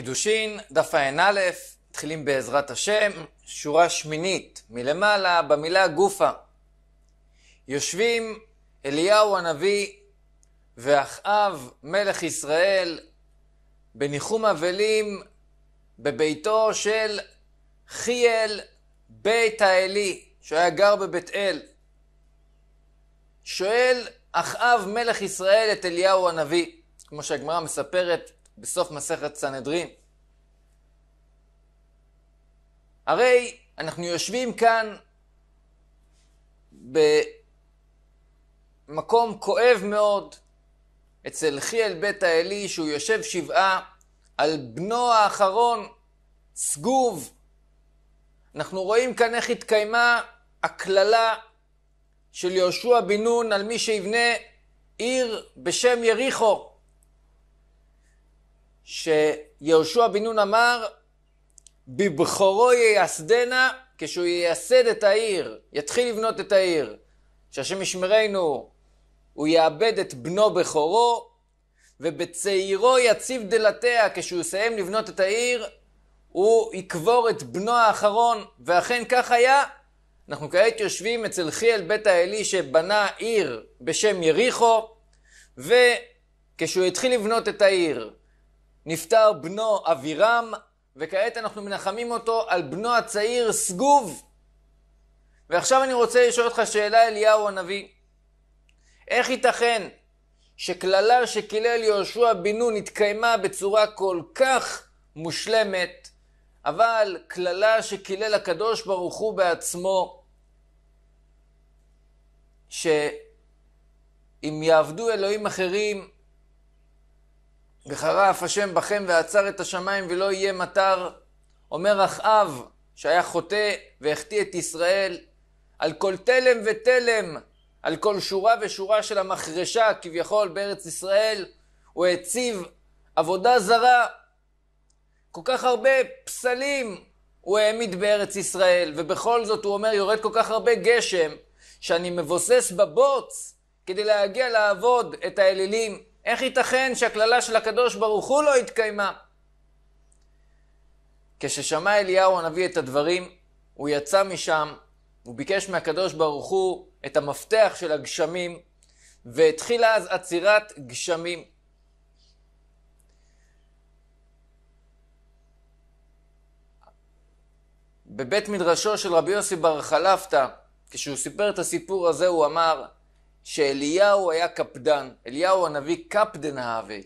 קידושין, דף ע"א, מתחילים בעזרת השם, שורה שמינית, מלמעלה, במילה גופה. יושבים אליהו הנביא ואחאב מלך ישראל בניחום אבלים בביתו של חיאל בית האלי, שהיה גר בבית אל. שואל אחאב מלך ישראל את אליהו הנביא, כמו שהגמרא מספרת בסוף מסכת סנהדרין. הרי אנחנו יושבים כאן במקום כואב מאוד אצל חיאל בית האלי, שהוא יושב שבעה על בנו האחרון, סגוב. אנחנו רואים כאן איך התקיימה הקללה של יהושע בן נון על מי שיבנה עיר בשם יריחו. שיהושע בן נון אמר, בבכורו ייסדנה, כשהוא ייסד את העיר, יתחיל לבנות את העיר, שהשם ישמרנו, הוא יאבד את בנו בכורו, ובצעירו יציב דלתיה, כשהוא יסיים לבנות את העיר, הוא יקבור את בנו האחרון, ואכן כך היה. אנחנו כעת יושבים אצל חיאל בית האלי שבנה עיר בשם יריחו, וכשהוא התחיל לבנות את העיר, נפטר בנו אבירם, וכעת אנחנו מנחמים אותו על בנו הצעיר סגוב. ועכשיו אני רוצה לשאול אותך שאלה, אליהו הנביא. איך ייתכן שקללה שקילל יהושע בן נון התקיימה בצורה כל כך מושלמת, אבל קללה שקילל הקדוש ברוך הוא בעצמו, שאם יעבדו אלוהים אחרים, וחרף השם בכם ועצר את השמיים ולא יהיה מטר, אומר אחאב, שהיה חוטא והחטיא את ישראל, על כל תלם ותלם, על כל שורה ושורה של המחרשה כביכול בארץ ישראל, הוא הציב עבודה זרה. כל כך הרבה פסלים הוא העמיד בארץ ישראל, ובכל זאת הוא אומר, יורד כל כך הרבה גשם, שאני מבוסס בבוץ כדי להגיע לעבוד את האלילים. איך ייתכן שהקללה של הקדוש ברוך הוא לא התקיימה? כששמע אליהו הנביא את הדברים, הוא יצא משם, הוא ביקש מהקדוש ברוך הוא את המפתח של הגשמים, והתחילה אז עצירת גשמים. בבית מדרשו של רבי יוסי בר חלפתא, כשהוא סיפר את הסיפור הזה, הוא אמר, שאליהו היה קפדן, אליהו הנביא קפדן האווה.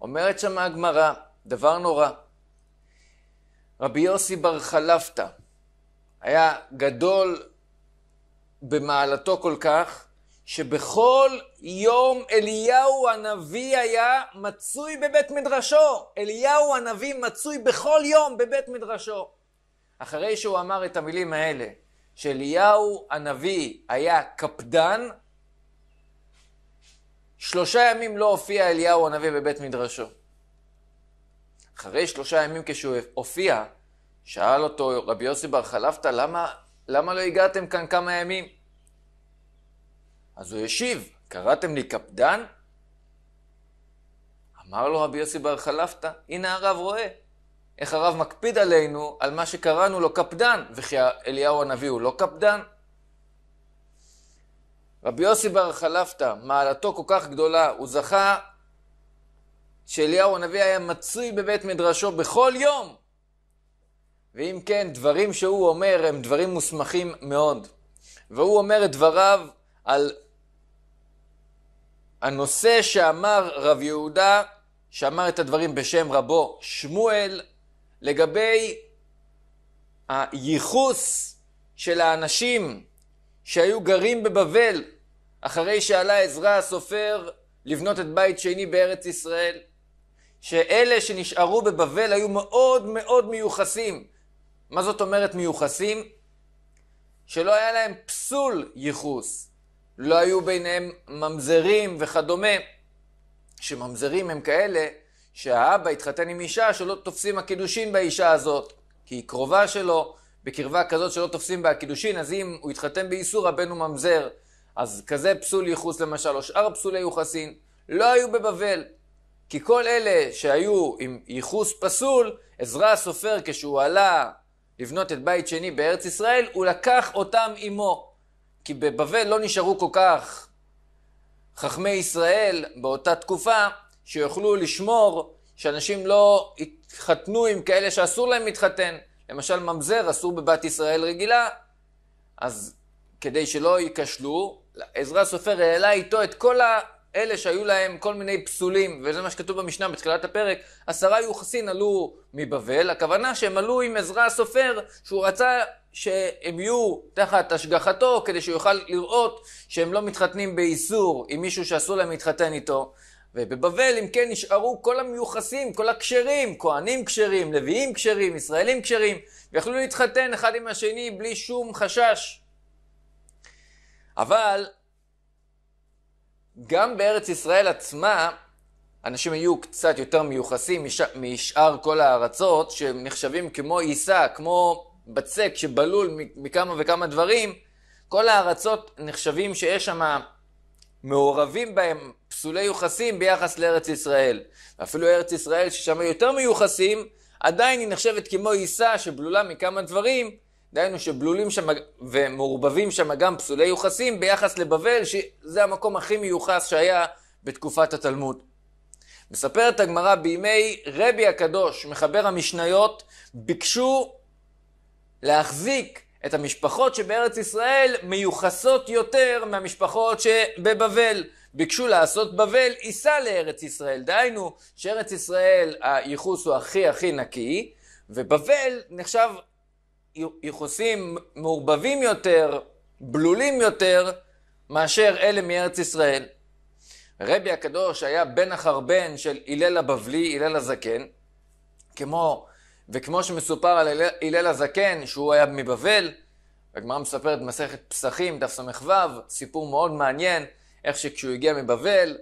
אומרת שם הגמרא, דבר נורא. רבי יוסי בר חלפתא היה גדול במעלתו כל כך, שבכל יום אליהו הנביא היה מצוי בבית מדרשו. אליהו הנביא מצוי בכל יום בבית מדרשו. אחרי שהוא אמר את המילים האלה, שאליהו הנביא היה קפדן, שלושה ימים לא הופיע אליהו הנביא בבית מדרשו. אחרי שלושה ימים כשהוא הופיע, שאל אותו רבי יוסי בר חלפתא, למה, למה לא הגעתם כאן כמה ימים? אז הוא השיב, קראתם לי קפדן? אמר לו רבי יוסי בר חלפתא, הנה הרב רואה. איך הרב מקפיד עלינו על מה שקראנו לו קפדן, וכי אליהו הנביא הוא לא קפדן? רבי יוסי בר חלפתא, מעלתו כל כך גדולה, הוא זכה שאליהו הנביא היה מצוי בבית מדרשו בכל יום. ואם כן, דברים שהוא אומר הם דברים מוסמכים מאוד. והוא אומר את דבריו על הנושא שאמר רב יהודה, שאמר את הדברים בשם רבו שמואל, לגבי הייחוס של האנשים שהיו גרים בבבל אחרי שעלה עזרא הסופר לבנות את בית שני בארץ ישראל, שאלה שנשארו בבבל היו מאוד מאוד מיוחסים. מה זאת אומרת מיוחסים? שלא היה להם פסול ייחוס. לא היו ביניהם ממזרים וכדומה. שממזרים הם כאלה שהאבא התחתן עם אישה שלא תופסים הקידושין באישה הזאת, כי היא קרובה שלו, בקרבה כזאת שלא תופסים בה הקידושין, אז אם הוא התחתן באיסור, הבן הוא ממזר. אז כזה פסול ייחוס למשל, או שאר פסולי יוחסין, לא היו בבבל. כי כל אלה שהיו עם ייחוס פסול, עזרא הסופר כשהוא עלה לבנות את בית שני בארץ ישראל, הוא לקח אותם עמו. כי בבבל לא נשארו כל כך חכמי ישראל באותה תקופה, שיוכלו לשמור שאנשים לא יתחתנו עם כאלה שאסור להם להתחתן. למשל ממזר אסור בבת ישראל רגילה, אז כדי שלא ייכשלו, עזרא הסופר העלה איתו את כל אלה שהיו להם כל מיני פסולים, וזה מה שכתוב במשנה בתחילת הפרק, עשרה יוחסין עלו מבבל, הכוונה שהם עלו עם עזרא הסופר, שהוא רצה שהם יהיו תחת השגחתו, כדי שהוא יוכל לראות שהם לא מתחתנים באיסור עם מישהו שאסור להם להתחתן איתו. ובבבל, אם כן, נשארו כל המיוחסים, כל הכשרים, כהנים כשרים, לוויים כשרים, ישראלים כשרים, ויכלו להתחתן אחד עם השני בלי שום חשש. אבל גם בארץ ישראל עצמה, אנשים היו קצת יותר מיוחסים משאר כל הארצות, שהם נחשבים כמו עיסה, כמו בצק שבלול מכמה וכמה דברים. כל הארצות נחשבים שיש שם מעורבים בהם פסולי יוחסים ביחס לארץ ישראל. ואפילו ארץ ישראל, ששם יותר מיוחסים, עדיין היא נחשבת כמו עיסה שבלולה מכמה דברים, דהיינו שבלולים שם ומעורבבים שם גם פסולי יוחסים ביחס לבבל, שזה המקום הכי מיוחס שהיה בתקופת התלמוד. מספרת הגמרא בימי רבי הקדוש, מחבר המשניות, ביקשו להחזיק את המשפחות שבארץ ישראל מיוחסות יותר מהמשפחות שבבבל. ביקשו לעשות בבל עיסה לארץ ישראל. דהיינו, שארץ ישראל הייחוס הוא הכי הכי נקי, ובבל נחשב ייחוסים מעורבבים יותר, בלולים יותר, מאשר אלה מארץ ישראל. רבי הקדוש היה בן החרבן של הלל הבבלי, הלל הזקן, כמו, וכמו שמסופר על הלל הזקן, שהוא היה מבבל, הגמרא מספרת במסכת פסחים, דף ס"ו, סיפור מאוד מעניין, איך שכשהוא הגיע מבבל,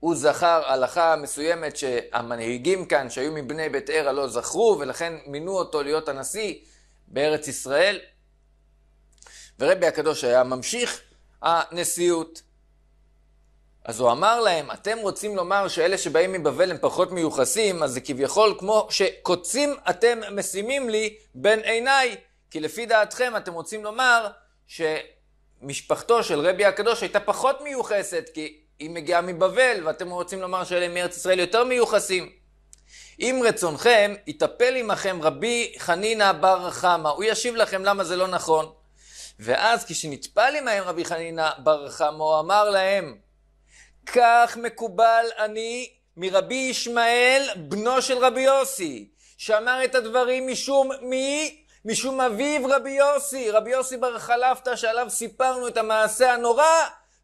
הוא זכר הלכה מסוימת שהמנהיגים כאן, שהיו מבני בית ערה, לא זכרו, ולכן מינו אותו להיות הנשיא בארץ ישראל. ורבי הקדוש היה ממשיך הנשיאות. אז הוא אמר להם, אתם רוצים לומר שאלה שבאים מבבל הם פחות מיוחסים, אז זה כביכול כמו שקוצים אתם משימים לי בין עיניי. כי לפי דעתכם אתם רוצים לומר שמשפחתו של רבי הקדוש הייתה פחות מיוחסת, כי היא מגיעה מבבל, ואתם רוצים לומר שאלה מארץ ישראל יותר מיוחסים. אם רצונכם, יטפל עמכם רבי חנינא בר חמא, הוא ישיב לכם למה זה לא נכון. ואז כשנטפל עמהם רבי חנינא בר חמא, הוא אמר להם, כך מקובל אני מרבי ישמעאל, בנו של רבי יוסי, שאמר את הדברים משום מי? משום אביו רבי יוסי, רבי יוסי בר חלפתא, שעליו סיפרנו את המעשה הנורא,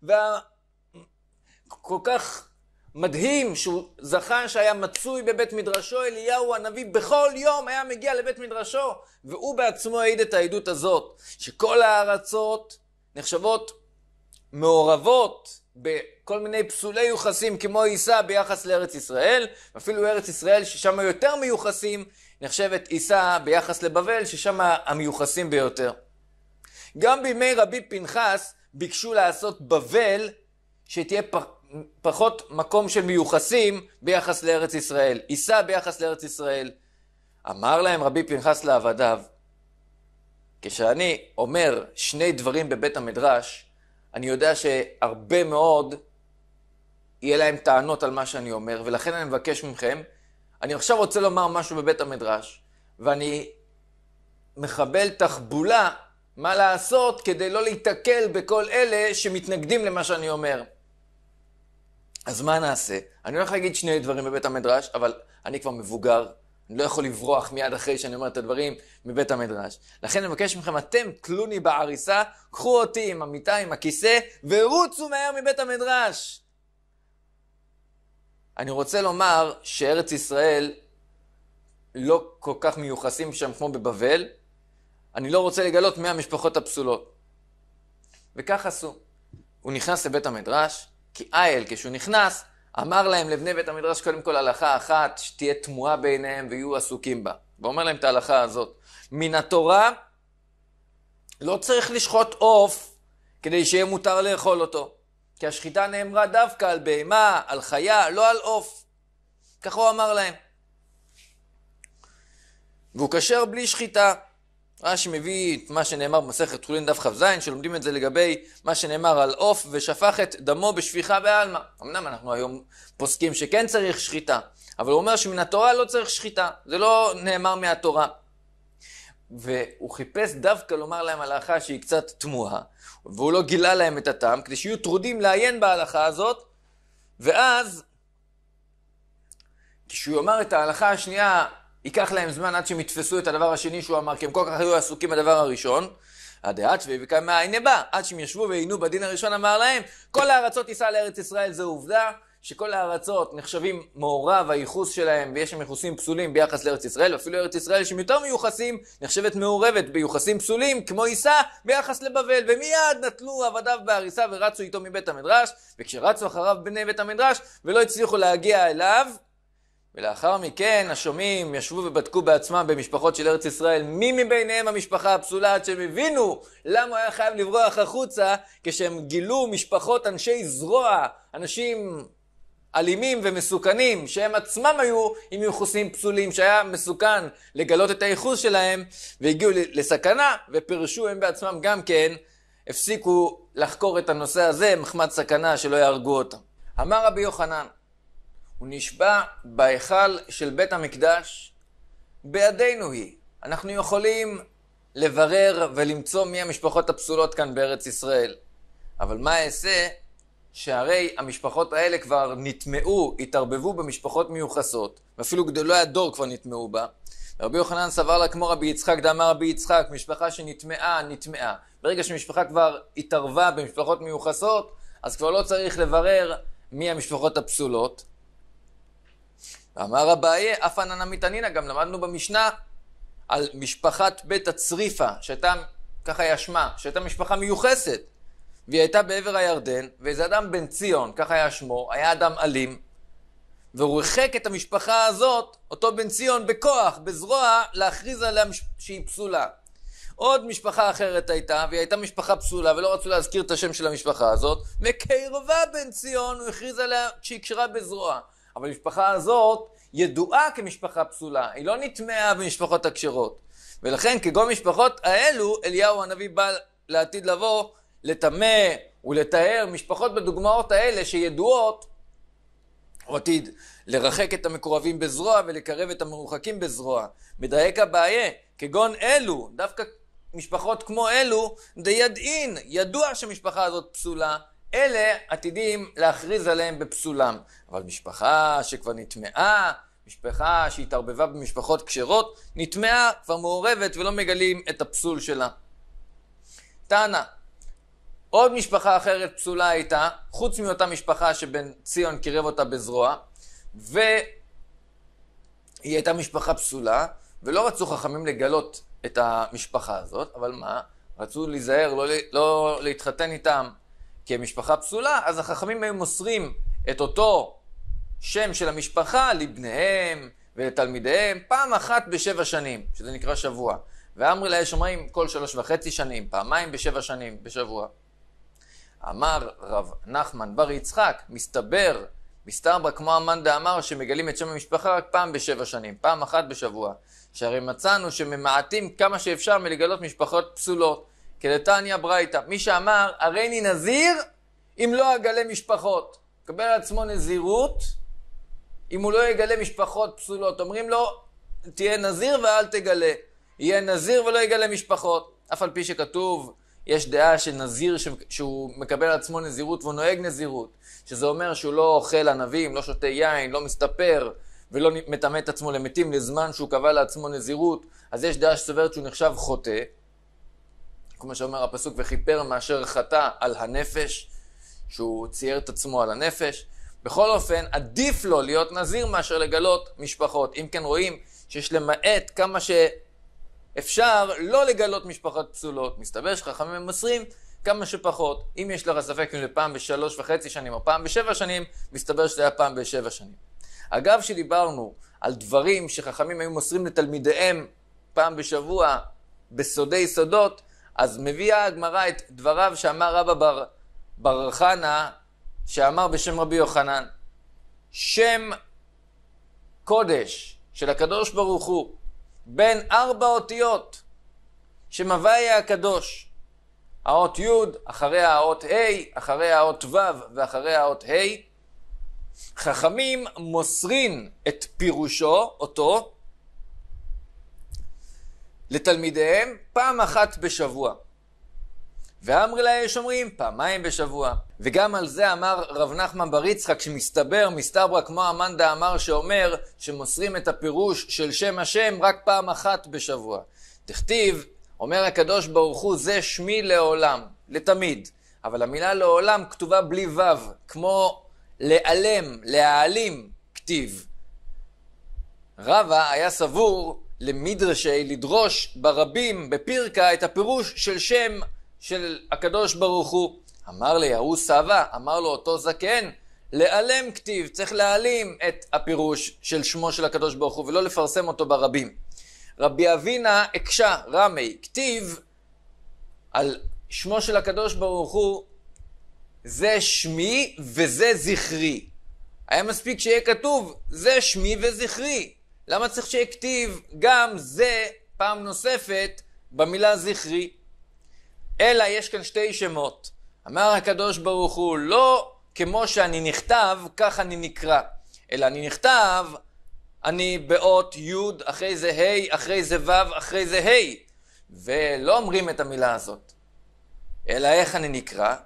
והכל כך מדהים שהוא זכה שהיה מצוי בבית מדרשו, אליהו הנביא בכל יום היה מגיע לבית מדרשו, והוא בעצמו העיד את העדות הזאת, שכל הארצות נחשבות מעורבות בכל מיני פסולי יוחסים כמו עיסה ביחס לארץ ישראל, ואפילו ארץ ישראל ששם יותר מיוחסים, נחשבת עיסה ביחס לבבל, ששם המיוחסים ביותר. גם בימי רבי פנחס ביקשו לעשות בבל שתהיה פחות מקום של מיוחסים ביחס לארץ ישראל. יישא ביחס לארץ ישראל. אמר להם רבי פנחס לעבדיו, כשאני אומר שני דברים בבית המדרש, אני יודע שהרבה מאוד יהיה להם טענות על מה שאני אומר, ולכן אני מבקש מכם, אני עכשיו רוצה לומר משהו בבית המדרש, ואני מחבל תחבולה מה לעשות כדי לא להיתקל בכל אלה שמתנגדים למה שאני אומר. אז מה נעשה? אני הולך להגיד שני דברים בבית המדרש, אבל אני כבר מבוגר, אני לא יכול לברוח מיד אחרי שאני אומר את הדברים מבית המדרש. לכן אני מבקש מכם, אתם תלוני בעריסה, קחו אותי עם המיטה, עם הכיסא, ורוצו מהר מבית המדרש. אני רוצה לומר שארץ ישראל לא כל כך מיוחסים שם כמו בבבל. אני לא רוצה לגלות מי המשפחות הפסולות. וכך עשו. הוא נכנס לבית המדרש, כי איל, כשהוא נכנס, אמר להם לבני בית המדרש קודם כל הלכה אחת, שתהיה תמוהה בעיניהם ויהיו עסוקים בה. ואומר להם את ההלכה הזאת. מן התורה לא צריך לשחוט עוף כדי שיהיה מותר לאכול אותו. כי השחיטה נאמרה דווקא על בהמה, על חיה, לא על עוף. ככה הוא אמר להם. והוא כשר בלי שחיטה. רש"י מביא את מה שנאמר במסכת חולין דף כ"ז, שלומדים את זה לגבי מה שנאמר על עוף ושפך את דמו בשפיכה בעלמא. אמנם אנחנו היום פוסקים שכן צריך שחיטה, אבל הוא אומר שמן התורה לא צריך שחיטה, זה לא נאמר מהתורה. והוא חיפש דווקא לומר להם הלכה שהיא קצת תמוהה, והוא לא גילה להם את הטעם, כדי שיהיו טרודים לעיין בהלכה הזאת, ואז כשהוא יאמר את ההלכה השנייה ייקח להם זמן עד שהם יתפסו את הדבר השני שהוא אמר, כי הם כל כך היו עסוקים בדבר הראשון. הדעת שבי וקיימה הנה בא, עד שהם ישבו ועיינו בדין הראשון אמר להם, כל הארצות תיסע לארץ ישראל, זו עובדה, שכל הארצות נחשבים מעורב הייחוס שלהם, ויש שם ייחוסים פסולים ביחס לארץ ישראל, ואפילו ארץ ישראל שהם יותר מיוחסים, נחשבת מעורבת ביוחסים פסולים, כמו עיסה, ביחס לבבל, ומיד נטלו עבדיו בהריסה ורצו איתו מבית המדרש, וכשרצו אחריו בני בית המדרש, ולא הצליחו להגיע אליו, ולאחר מכן השומעים ישבו ובדקו בעצמם במשפחות של ארץ ישראל מי מביניהם המשפחה הפסולה עד שהם הבינו למה הוא היה חייב לברוח החוצה כשהם גילו משפחות אנשי זרוע, אנשים אלימים ומסוכנים שהם עצמם היו עם ייחוסים פסולים שהיה מסוכן לגלות את הייחוס שלהם והגיעו לסכנה ופרשו הם בעצמם גם כן הפסיקו לחקור את הנושא הזה מחמת סכנה שלא יהרגו אותם. אמר רבי יוחנן הוא נשבע בהיכל של בית המקדש, בידינו היא. אנחנו יכולים לברר ולמצוא מי המשפחות הפסולות כאן בארץ ישראל. אבל מה אעשה שהרי המשפחות האלה כבר נטמעו, התערבבו במשפחות מיוחסות, ואפילו גדולי הדור כבר נטמעו בה. רבי יוחנן סבר לה כמו רבי יצחק, דאמר רבי יצחק, משפחה שנטמעה, נטמעה. ברגע שמשפחה כבר התערבה במשפחות מיוחסות, אז כבר לא צריך לברר מי המשפחות הפסולות. ואמר אביי, אף עננה מתענינה, גם למדנו במשנה על משפחת בית הצריפה, שהייתה, ככה היה שמה, שהייתה משפחה מיוחסת, והיא הייתה בעבר הירדן, ואיזה אדם בן ציון, ככה היה שמו, היה אדם אלים, והוא ריחק את המשפחה הזאת, אותו בן ציון, בכוח, בזרוע, להכריז עליה שהיא פסולה. עוד משפחה אחרת הייתה, והיא הייתה משפחה פסולה, ולא רצו להזכיר את השם של המשפחה הזאת, וקרבה בן ציון, הוא הכריז עליה שהיא קשרה בזרוע. אבל המשפחה הזאת ידועה כמשפחה פסולה, היא לא נטמעה במשפחות הכשרות. ולכן כגון משפחות האלו, אליהו הנביא בא לעתיד לבוא לטמא ולתאר משפחות בדוגמאות האלה שידועות, הוא עתיד לרחק את המקורבים בזרוע ולקרב את המרוחקים בזרוע. מדייק הבעיה, כגון אלו, דווקא משפחות כמו אלו, דידעין, ידוע שהמשפחה הזאת פסולה, אלה עתידים להכריז עליהם בפסולם. אבל משפחה שכבר נטמעה, משפחה שהתערבבה במשפחות כשרות, נטמעה, כבר מעורבת ולא מגלים את הפסול שלה. טענה, עוד משפחה אחרת פסולה הייתה, חוץ מאותה משפחה שבן ציון קירב אותה בזרוע, והיא הייתה משפחה פסולה, ולא רצו חכמים לגלות את המשפחה הזאת, אבל מה? רצו להיזהר, לא, לא להתחתן איתם כמשפחה פסולה, אז החכמים היו מוסרים את אותו שם של המשפחה לבניהם ולתלמידיהם פעם אחת בשבע שנים, שזה נקרא שבוע. ואמרי לה אומרים כל שלוש וחצי שנים, פעמיים בשבע שנים בשבוע. אמר רב נחמן בר יצחק, מסתבר, מסתבר כמו המאן דאמר שמגלים את שם המשפחה רק פעם בשבע שנים, פעם אחת בשבוע. שהרי מצאנו שממעטים כמה שאפשר מלגלות משפחות פסולות. כדתניא ברייתא, מי שאמר, הריני נזיר אם לא אגלה משפחות. מקבל על עצמו נזירות אם הוא לא יגלה משפחות פסולות. אומרים לו, תהיה נזיר ואל תגלה. יהיה נזיר ולא יגלה משפחות. אף על פי שכתוב, יש דעה שנזיר שהוא מקבל על עצמו נזירות והוא נוהג נזירות. שזה אומר שהוא לא אוכל ענבים, לא שותה יין, לא מסתפר ולא מטמא את עצמו למתים לזמן שהוא קבע לעצמו נזירות. אז יש דעה שסוברת שהוא נחשב חוטא. כמו שאומר הפסוק, וכיפר מאשר חטא על הנפש, שהוא צייר את עצמו על הנפש. בכל אופן, עדיף לו להיות נזיר מאשר לגלות משפחות. אם כן רואים שיש למעט כמה שאפשר לא לגלות משפחות פסולות. מסתבר שחכמים ממסרים כמה שפחות. אם יש לך ספק אם זה פעם בשלוש וחצי שנים או פעם בשבע שנים, מסתבר שזה היה פעם בשבע שנים. אגב, שדיברנו על דברים שחכמים היו מוסרים לתלמידיהם פעם בשבוע בסודי סודות, אז מביאה הגמרא את דבריו שאמר רבא בר, בר חנה, שאמר בשם רבי יוחנן, שם קודש של הקדוש ברוך הוא בין ארבע אותיות שמוויה הקדוש. האות י', אחריה האות ה', אחריה האות ו' ואחריה האות ה'. חכמים מוסרין את פירושו, אותו, לתלמידיהם פעם אחת בשבוע. ואמרי לה יש אומרים פעמיים בשבוע. וגם על זה אמר רב נחמן בר יצחק, שמסתבר, מסתברא כמו המאן דאמר שאומר שמוסרים את הפירוש של שם השם רק פעם אחת בשבוע. תכתיב, אומר הקדוש ברוך הוא, זה שמי לעולם, לתמיד. אבל המילה לעולם כתובה בלי ו', כמו להיעלם, להעלים, כתיב. רבא היה סבור למדרשי לדרוש ברבים, בפירקה, את הפירוש של שם של הקדוש ברוך הוא. אמר ליהוא סבא, אמר לו אותו זקן, להיעלם כתיב, צריך להעלים את הפירוש של שמו של הקדוש ברוך הוא ולא לפרסם אותו ברבים. רבי אבינה הקשה, רמי, כתיב על שמו של הקדוש ברוך הוא, זה שמי וזה זכרי. היה מספיק שיהיה כתוב, זה שמי וזכרי. למה צריך שיהיה כתיב גם זה פעם נוספת במילה זכרי? אלא יש כאן שתי שמות. אמר הקדוש ברוך הוא, לא כמו שאני נכתב, כך אני נקרא. אלא אני נכתב, אני באות י', אחרי זה ה', אחרי זה ו', אחרי זה ה'. ולא אומרים את המילה הזאת. אלא איך אני נקרא?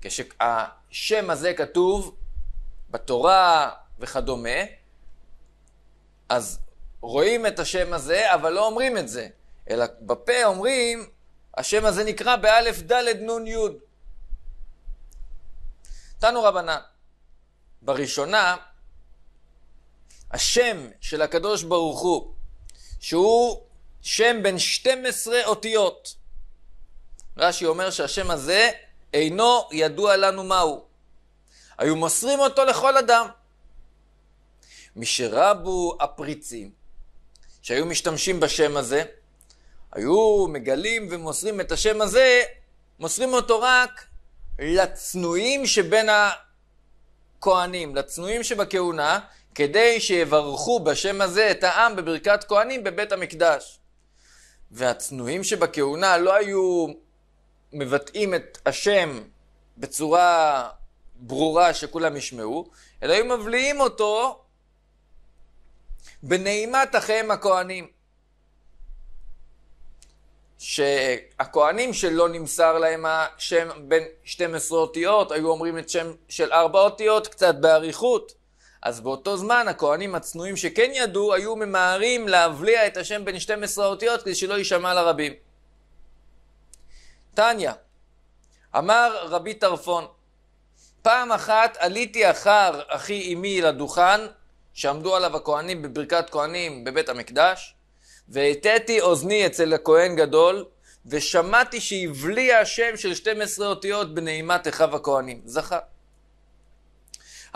כשהשם הזה כתוב בתורה וכדומה, אז רואים את השם הזה, אבל לא אומרים את זה. אלא בפה אומרים השם הזה נקרא באלף דלת נון יוד. תנו רבנן, בראשונה, השם של הקדוש ברוך הוא, שהוא שם בין 12 אותיות. רש"י אומר שהשם הזה אינו ידוע לנו מהו. היו מוסרים אותו לכל אדם. משרבו הפריצים שהיו משתמשים בשם הזה, היו מגלים ומוסרים את השם הזה, מוסרים אותו רק לצנועים שבין הכהנים, לצנועים שבכהונה, כדי שיברכו בשם הזה את העם בברכת כהנים בבית המקדש. והצנועים שבכהונה לא היו מבטאים את השם בצורה ברורה שכולם ישמעו, אלא היו מבליעים אותו בנעימת אחיהם הכהנים. שהכהנים שלא נמסר להם השם בין 12 אותיות, היו אומרים את שם של ארבע אותיות, קצת באריכות. אז באותו זמן הכהנים הצנועים שכן ידעו, היו ממהרים להבליע את השם בין 12 אותיות כדי שלא יישמע לרבים. טניה, אמר רבי טרפון, פעם אחת עליתי אחר אחי אמי לדוכן, שעמדו עליו הכהנים בברכת כהנים בבית המקדש, והטאתי אוזני אצל הכהן גדול, ושמעתי שהבליע השם של 12 אותיות בנעימת אחיו הכהנים. זכה.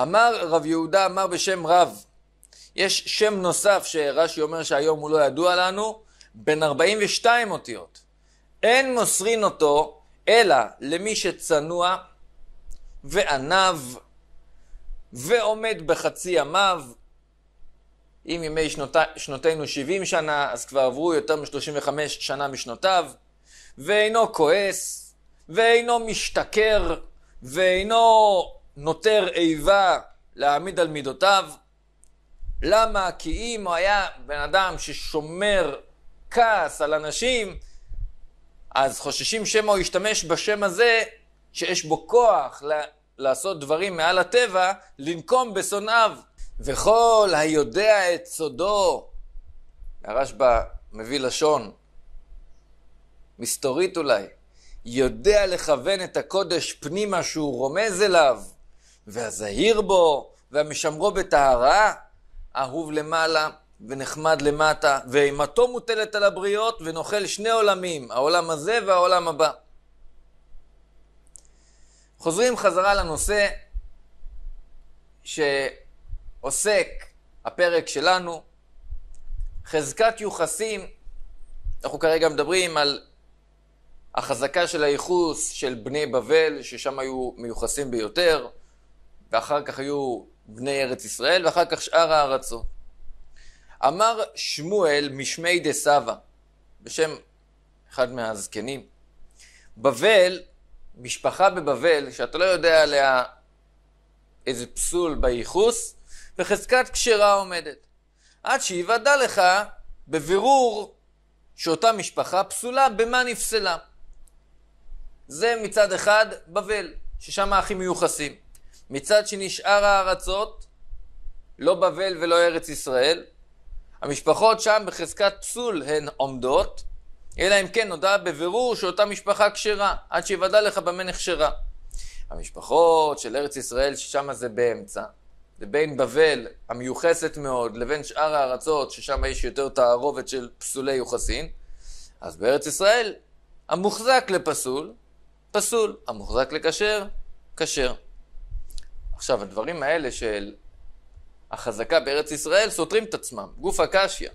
אמר רב יהודה, אמר בשם רב, יש שם נוסף שרש"י אומר שהיום הוא לא ידוע לנו, בין 42 אותיות. אין מוסרין אותו אלא למי שצנוע וענב ועומד בחצי ימיו אם ימי שנות... שנותינו 70 שנה, אז כבר עברו יותר מ-35 שנה משנותיו, ואינו כועס, ואינו משתכר, ואינו נותר איבה להעמיד על מידותיו. למה? כי אם הוא היה בן אדם ששומר כעס על אנשים, אז חוששים שמא הוא ישתמש בשם הזה, שיש בו כוח לעשות דברים מעל הטבע, לנקום בשונאיו. וכל היודע את סודו, הרשב"א מביא לשון, מסתורית אולי, יודע לכוון את הקודש פנימה שהוא רומז אליו, והזהיר בו, והמשמרו בטהרה, אהוב למעלה ונחמד למטה, ואימתו מוטלת על הבריות, ונוכל שני עולמים, העולם הזה והעולם הבא. חוזרים חזרה לנושא ש... עוסק הפרק שלנו, חזקת יוחסין, אנחנו כרגע מדברים על החזקה של הייחוס של בני בבל, ששם היו מיוחסים ביותר, ואחר כך היו בני ארץ ישראל, ואחר כך שאר הארצות. אמר שמואל משמי דה סבא, בשם אחד מהזקנים, בבל, משפחה בבבל, שאתה לא יודע עליה איזה פסול בייחוס, בחזקת כשרה עומדת. עד שיוודע לך בבירור שאותה משפחה פסולה, במה נפסלה. זה מצד אחד בבל, ששם האחים מיוחסים. מצד שני שאר הארצות, לא בבל ולא ארץ ישראל, המשפחות שם בחזקת פסול הן עומדות, אלא אם כן נודע בבירור שאותה משפחה כשרה, עד שיוודע לך במה נכשרה. המשפחות של ארץ ישראל, ששם זה באמצע, בין בבל המיוחסת מאוד לבין שאר הארצות, ששם יש יותר תערובת של פסולי יוחסין, אז בארץ ישראל המוחזק לפסול, פסול, המוחזק לכשר, כשר. עכשיו, הדברים האלה של החזקה בארץ ישראל סותרים את עצמם, גוף הקשיא.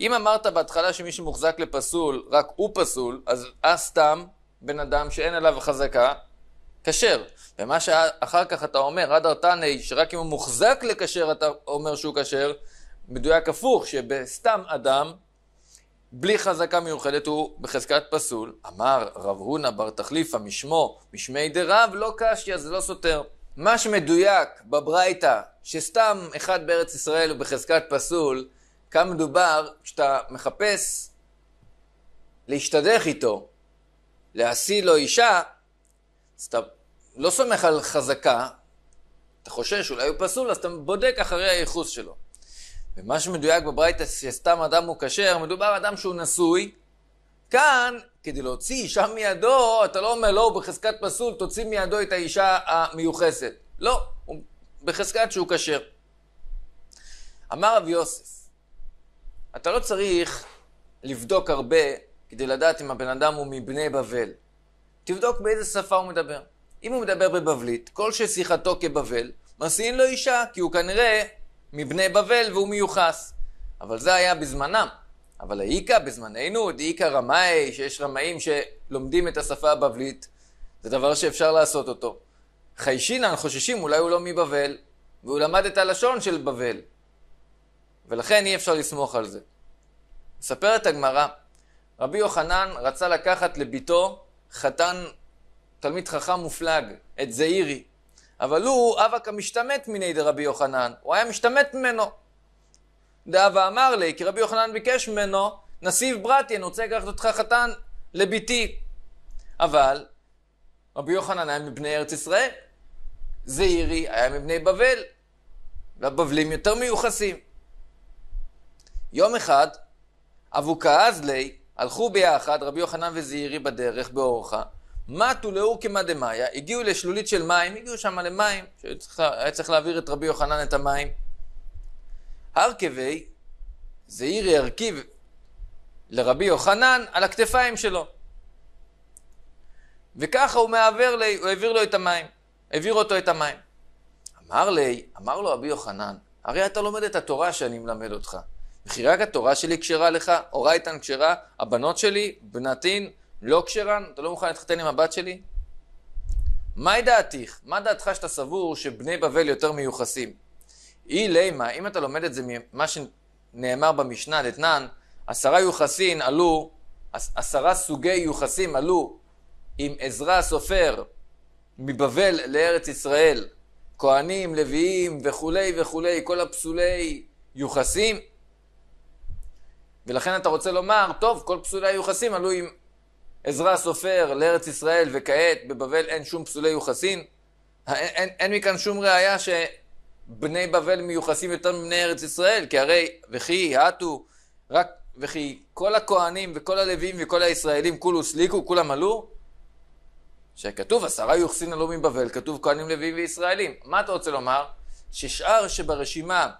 אם אמרת בהתחלה שמי שמוחזק לפסול, רק הוא פסול, אז אה סתם בן אדם שאין עליו חזקה, כשר. ומה שאחר כך אתה אומר, עד ארתני, שרק אם הוא מוחזק לכשר אתה אומר שהוא כשר, מדויק הפוך, שבסתם אדם, בלי חזקה מיוחדת הוא בחזקת פסול. אמר רב הונא בר תחליפא משמו, משמי דרב, לא קשיא, זה לא סותר. מה שמדויק בברייתא, שסתם אחד בארץ ישראל הוא בחזקת פסול, כאן מדובר כשאתה מחפש להשתדך איתו, להשיא לו אישה, אז אתה לא סומך על חזקה, אתה חושש, אולי הוא פסול, אז אתה בודק אחרי הייחוס שלו. ומה שמדויק בברייתא שסתם אדם הוא כשר, מדובר אדם שהוא נשוי. כאן, כדי להוציא אישה מידו, אתה לא אומר, לא, הוא בחזקת פסול, תוציא מידו את האישה המיוחסת. לא, הוא בחזקת שהוא כשר. אמר רב יוסף, אתה לא צריך לבדוק הרבה כדי לדעת אם הבן אדם הוא מבני בבל. תבדוק באיזה שפה הוא מדבר. אם הוא מדבר בבבלית, כל ששיחתו כבבל, מסיעים לו אישה, כי הוא כנראה מבני בבל והוא מיוחס. אבל זה היה בזמנם. אבל האיכא בזמננו, דאיכא רמאי, שיש רמאים שלומדים את השפה הבבלית, זה דבר שאפשר לעשות אותו. חיישינן חוששים, אולי הוא לא מבבל, והוא למד את הלשון של בבל. ולכן אי אפשר לסמוך על זה. מספרת הגמרא, רבי יוחנן רצה לקחת לביתו חתן תלמיד חכם מופלג, את זעירי. אבל הוא אבק המשתמט מיני דרבי יוחנן, הוא היה משתמט ממנו. דאבה אמר לי, כי רבי יוחנן ביקש ממנו, נסיב ברטי, אני רוצה לקחת אותך חתן לביתי. אבל רבי יוחנן היה מבני ארץ ישראל, זעירי היה מבני בבל, והבבלים יותר מיוחסים. יום אחד, אבוקה אזלי, הלכו ביחד, רבי יוחנן וזעירי בדרך, באורחה, מתו לאורקמא דמאיה, הגיעו לשלולית של מים, הגיעו שם למים, שהיה צריך להעביר את רבי יוחנן את המים. הרכבי, זעירי הרכיב לרבי יוחנן על הכתפיים שלו. וככה הוא מעבר לי, הוא העביר לו את המים, העביר אותו את המים. אמר לי, אמר לו רבי יוחנן, הרי אתה לומד את התורה שאני מלמד אותך. וכי רק התורה שלי כשרה לך, אורייתן כשרה, הבנות שלי, בנתין, לא כשרן? אתה לא מוכן להתחתן עם הבת שלי? מהי דעתיך? מה דעתך שאתה סבור שבני בבל יותר מיוחסים? אי לימה, אם אתה לומד את זה ממה שנאמר במשנה, דתנן, עשרה יוחסין עלו, עשרה סוגי יוחסים עלו עם עזרא הסופר מבבל לארץ ישראל, כהנים, לוויים וכולי וכולי, כל הפסולי יוחסים, ולכן אתה רוצה לומר, טוב, כל פסולי היוחסין עלו עם עזרא הסופר לארץ ישראל, וכעת בבבל אין שום פסולי יוחסין? אין, אין, אין מכאן שום ראייה שבני בבל מיוחסים יותר מבני ארץ ישראל, כי הרי וכי האטו, רק וכי כל הכהנים וכל הלווים וכל הישראלים כולו סליקו, כולם עלו? שכתוב עשרה יוחסין עלו מבבל, כתוב כהנים לווים וישראלים. מה אתה רוצה לומר? ששאר שברשימה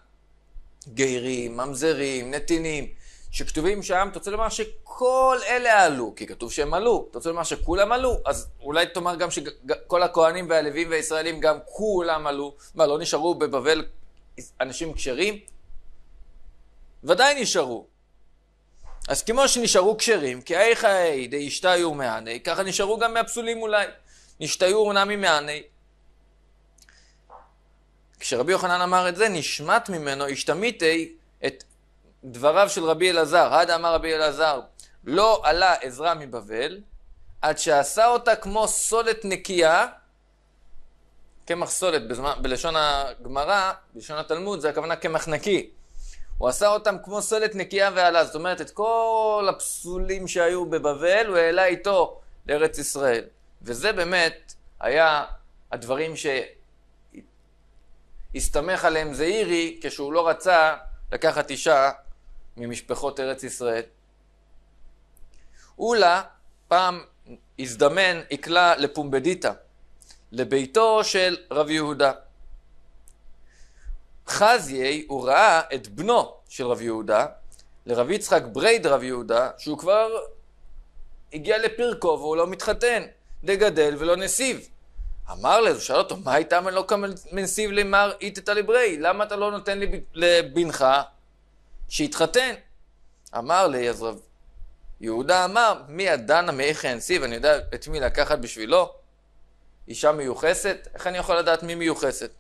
גיירים, ממזרים, נתינים, שכתובים שם, אתה רוצה לומר שכל אלה עלו, כי כתוב שהם עלו. אתה רוצה לומר שכולם עלו, אז אולי תאמר גם שכל הכהנים והלווים והישראלים גם כולם עלו. מה, לא נשארו בבבל אנשים כשרים? ודאי נשארו. אז כמו שנשארו כשרים, כי איכא דאשתיו מעני, ככה נשארו גם מהפסולים אולי. נשתיו נמי מעני. כשרבי יוחנן אמר את זה, נשמט ממנו השתמיתי את דבריו של רבי אלעזר, הדה אמר רבי אלעזר, לא עלה עזרא מבבל, עד שעשה אותה כמו סולת נקייה, קמח סולת בלשון הגמרא, בלשון התלמוד, זה הכוונה קמח נקי. הוא עשה אותם כמו סולת נקייה ועלה, זאת אומרת, את כל הפסולים שהיו בבבל, הוא העלה איתו לארץ ישראל. וזה באמת היה הדברים שהסתמך עליהם זעירי כשהוא לא רצה לקחת אישה ממשפחות ארץ ישראל. אולה פעם הזדמן, איקלע לפומבדיתא, לביתו של רב יהודה. חזייה, הוא ראה את בנו של רב יהודה, לרב יצחק בריה דרב יהודה, שהוא כבר הגיע לפרקו והוא לא מתחתן, דגדל ולא נסיב. אמר ליה, הוא שאל אותו, מאי טעמא לא מנסיב ליה מר איתתא לבריה? למה אתה לא נותן לבנך שיתחתן? אמר לי, אז רב יהודה אמר, מי הדנה מאיך ינסיב? אני יודע את מי לקחת בשבילו? אישה מיוחסת? איך אני יכול לדעת מי מיוחסת?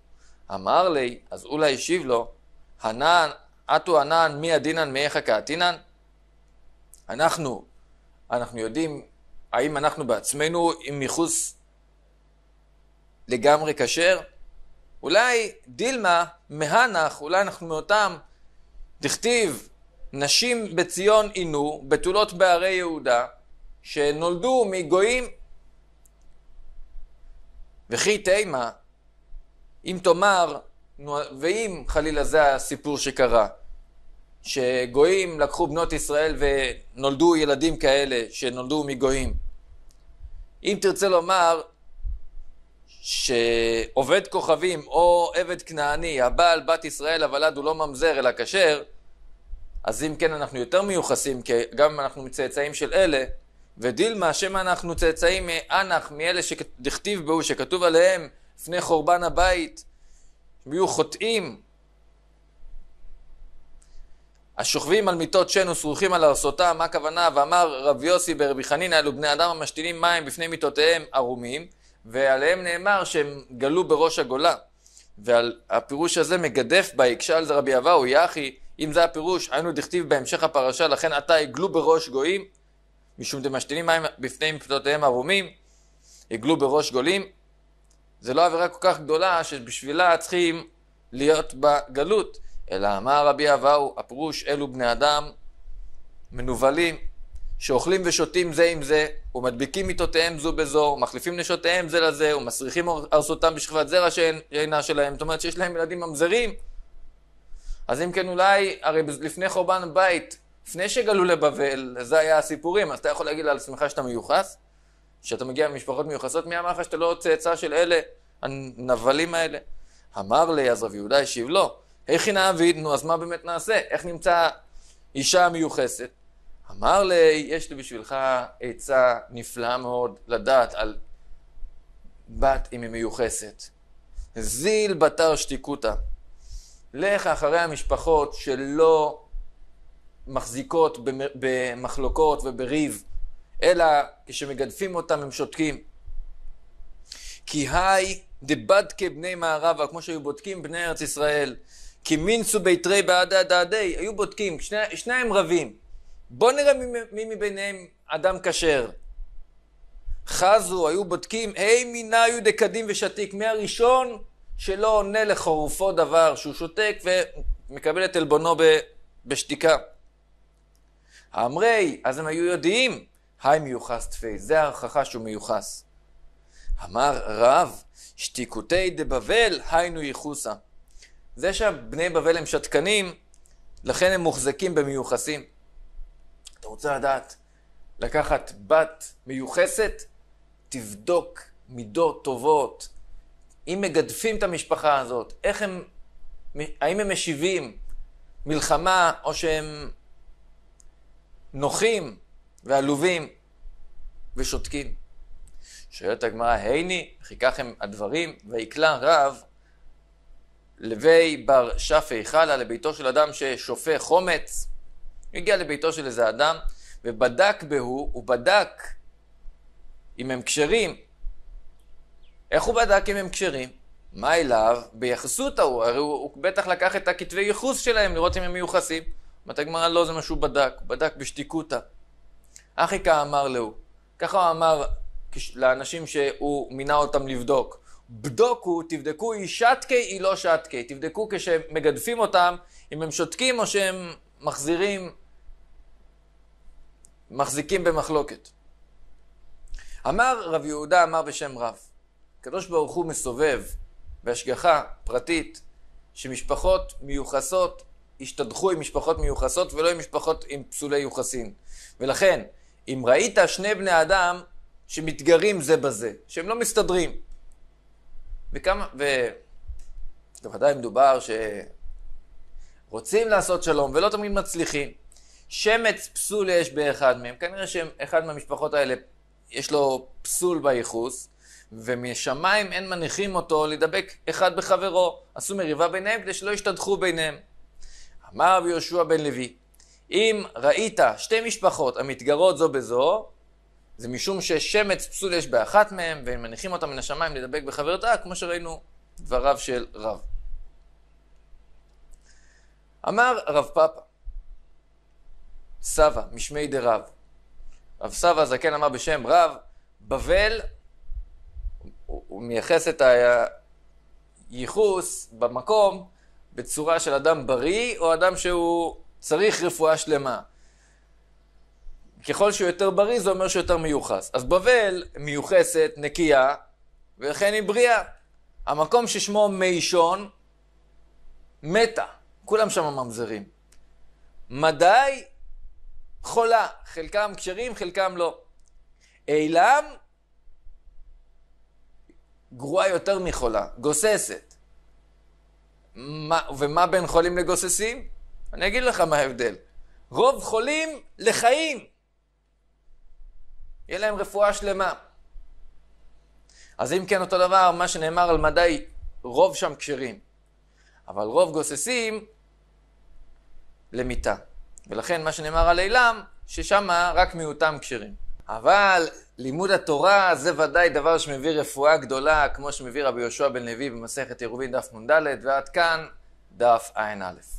אמר לי, אז אולי השיב לו, הנן, אטו הנן מי הדינן מאיך קעתינן? אנחנו, אנחנו יודעים האם אנחנו בעצמנו עם ייחוס לגמרי כשר? אולי דילמה, מהנח, אולי אנחנו מאותם, דכתיב, נשים בציון עינו, בתולות בערי יהודה, שנולדו מגויים. וכי תימה, אם תאמר, ואם חלילה זה הסיפור שקרה, שגויים לקחו בנות ישראל ונולדו ילדים כאלה שנולדו מגויים. אם תרצה לומר שעובד כוכבים או עבד כנעני, הבעל בת ישראל הוולד הוא לא ממזר אלא כשר, אז אם כן אנחנו יותר מיוחסים, כי גם אנחנו מצאצאים של אלה, ודילמה, שמא אנחנו צאצאים מאנח, מאלה שדכתיב בו, שכתוב עליהם לפני חורבן הבית, יהיו חוטאים, השוכבים על מיטות שן וסרוכים על ארסותם, מה הכוונה? ואמר רב יוסי ברבי חנינא, אלו בני אדם המשתינים מים בפני מיטותיהם ערומים, ועליהם נאמר שהם גלו בראש הגולה. ועל הפירוש הזה מגדף בה, הקשה על זה רבי אבאו, יחי, אם זה הפירוש, היינו דכתיב בהמשך הפרשה, לכן עתה הגלו בראש גויים, משום דמשתינים מים בפני מיטותיהם ערומים, הגלו בראש גולים. זה לא עבירה כל כך גדולה שבשבילה צריכים להיות בגלות. אלא אמר רבי אבאו, הפירוש אלו בני אדם מנוולים, שאוכלים ושותים זה עם זה, ומדביקים מיטותיהם זו בזו, מחליפים נשותיהם זה לזה, ומסריחים ארסותם בשכבת זרע שאינה שלהם. זאת אומרת שיש להם ילדים ממזרים. אז אם כן אולי, הרי לפני חורבן בית, לפני שגלו לבבל, זה היה הסיפורים, אז אתה יכול להגיד על עצמך שאתה מיוחס? שאתה מגיע ממשפחות מיוחסות, מי אמר לך שאתה לא צאצא של אלה, הנבלים האלה? אמר לי, אז רב יהודה השיב לו, לא. הכי נעביד, נו, אז מה באמת נעשה? איך נמצא אישה מיוחסת? אמר לי, יש לי בשבילך עצה נפלאה מאוד לדעת על בת אם היא מיוחסת. זיל בתר שתיקותא. לך אחרי המשפחות שלא מחזיקות במחלוקות ובריב, אלא כשמגדפים אותם הם שותקים. כי היי דבדקה בני מערבה, כמו שהיו בודקים בני ארץ ישראל, כי מינסו ביתרי בעדה דעדי, היו בודקים, שני, רבים. בוא נראה מי, מי מביניהם אדם כשר. חזו, היו בודקים, היי מיניו דקדים ושתיק, מי הראשון שלא עונה לחורפו דבר, שהוא שותק ומקבל את עלבונו בשתיקה. האמרי, אז הם היו יודעים, היי מיוחס תפי, זה ההוכחה שהוא מיוחס. אמר רב, שתיקותי דבבל, היינו ייחוסה. זה שבני בבל הם שתקנים, לכן הם מוחזקים במיוחסים. אתה רוצה לדעת, לקחת בת מיוחסת, תבדוק מידות טובות. אם מגדפים את המשפחה הזאת, איך הם, האם הם משיבים מלחמה או שהם נוחים ועלובים ושותקים. שואלת הגמרא, הייני, וכי כך הם הדברים, ויקלע רב לוי בר שפי חלה לביתו של אדם ששופך חומץ. הגיע לביתו של איזה אדם ובדק בהו, הוא בדק אם הם כשרים. איך הוא בדק אם הם כשרים? מה אליו? ביחסות ההוא, הרי הוא, הוא בטח לקח את הכתבי ייחוס שלהם לראות אם הם מיוחסים. אומרת הגמרא, לא, זה מה שהוא בדק, בדק בשתיקותא. אחי כאמר להו. ככה הוא אמר לאנשים שהוא מינה אותם לבדוק. בדוקו, תבדקו, היא שתקי, היא לא שתקי. תבדקו כשמגדפים אותם, אם הם שותקים או שהם מחזירים, מחזיקים במחלוקת. אמר רב יהודה, אמר בשם רב, הקדוש ברוך הוא מסובב בהשגחה פרטית שמשפחות מיוחסות ישתדחו עם משפחות מיוחסות ולא עם משפחות עם פסולי יוחסין. ולכן, אם ראית שני בני אדם שמתגרים זה בזה, שהם לא מסתדרים, וכמה, ובוודאי מדובר שרוצים לעשות שלום ולא תמיד מצליחים. שמץ פסול יש באחד מהם, כנראה שאחד מהמשפחות האלה יש לו פסול בייחוס, ומשמיים אין מניחים אותו להידבק אחד בחברו. עשו מריבה ביניהם כדי שלא ישתדחו ביניהם. אמר רבי יהושע בן לוי, אם ראית שתי משפחות המתגרות זו בזו, זה משום ששמץ פסול יש באחת מהם, והם מניחים אותם מן השמיים להידבק בחברתה, כמו שראינו דבריו של רב. אמר רב פאפא, סבא, משמי דרב. רב סבא הזקן אמר בשם רב, בבל, הוא מייחס את הייחוס במקום בצורה של אדם בריא, או אדם שהוא צריך רפואה שלמה. ככל שהוא יותר בריא, זה אומר שהוא יותר מיוחס. אז בבל מיוחסת, נקייה, ולכן היא בריאה. המקום ששמו מישון, מתה. כולם שם ממזרים. מדי, חולה. חלקם כשרים, חלקם לא. אילם, גרועה יותר מחולה, גוססת. מה, ומה בין חולים לגוססים? אני אגיד לך מה ההבדל. רוב חולים לחיים. יהיה להם רפואה שלמה. אז אם כן אותו דבר, מה שנאמר על מדי, רוב שם כשרים. אבל רוב גוססים למיתה. ולכן מה שנאמר על אילם, ששם רק מיעוטם כשרים. אבל לימוד התורה זה ודאי דבר שמביא רפואה גדולה, כמו שמביא רבי יהושע בן לוי במסכת עירובין דף נ"ד, ועד כאן דף ע"א.